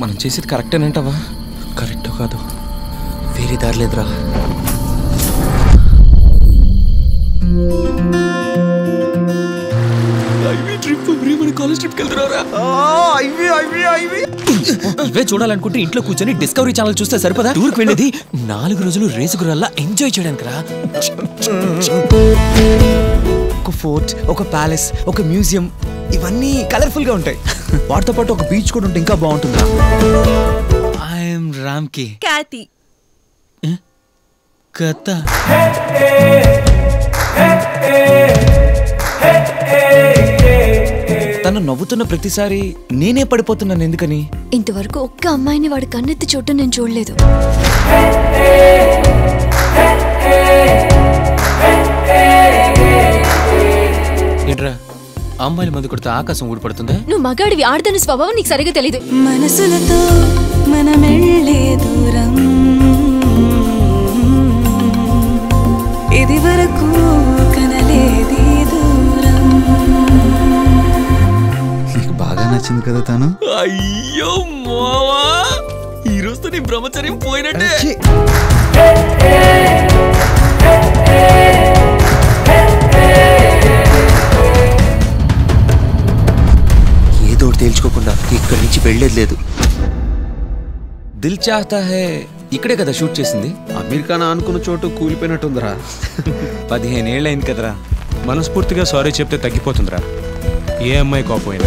మనం చేసేది కరెక్టేనంటావా కరెక్టో కాదు. వేరే దారి లేదురా. ఇవే చూడాలనుకుంటే ఇంట్లో కూర్చొని డిస్కవరీ ఛానల్ చూస్తే సరిపదా? టూర్కి వెళ్ళేది నాలుగు రోజులు రేసు గుర్రల్లా ఎంజాయ్ చేయడానికి రా ఒక ఫోర్ట్ ఒక ప్యాలెస్ ఒక మ్యూజియం ఇవన్నీ కలర్ఫుల్గా ఉంటాయి. వాటితో పాటు ఒక బీచ్ కూడా ఉంటే ఇంకా బాగుంటుంది ఐఎమ్ రామ్కి ఖ్యాతి కథ. తను నవ్వుతున్న ప్రతిసారి నేనే పడిపోతున్నాను ఎందుకని? ఇంతవరకు ఒక్క అమ్మాయిని వాడి కన్నెత్తి చూడటం నేను చూడలేదు. అమ్మాయిల మందు కొడితే ఆకాశం ఊడిపడుతుందా? నువ్వు మగాడివి ఆడదని స్వభావం నీకు సరిగా తెలీదు. మనసులతో మనమెళ్ళే దూరం. ఇది వరకు కనలేది దూరం. నీకు బాగా నచ్చింది కదా తను? అయ్యో మావా! ఈ రోజుతో నీ బ్రహ్మచర్యం పోయినట్టే. తేల్చుకోకుండా ఇక్కడి నుంచి వెళ్ళేది లేదు. దిల్ చాహతా హే. ఇక్కడే కదా షూట్ చేసింది? అమీర్ ఖాన్ అనుకున్న చోటు కూలిపోయినట్టుందిరా. పదిహేను ఏళ్ళైంది కదరా. మనస్ఫూర్తిగా సారీ చెప్తే తగ్గిపోతుందిరా. ఏ అమ్మాయి కోపోయినా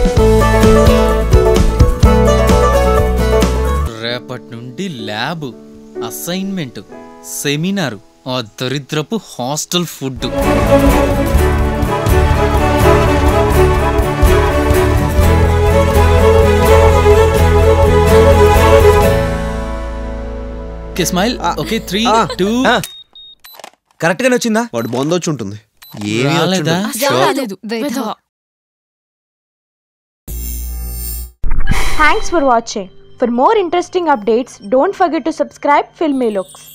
రేపటి నుండి ల్యాబ్ అసైన్మెంట్ సెమినార్ ఆ దరిద్రపు hostel food okay smile. Okay three two correct గానే వచ్చిందా? వాడు బంద్ వచ్చి ఉంటుంది. Thanks for watching for more interesting updates don't forget to subscribe Filmy Looks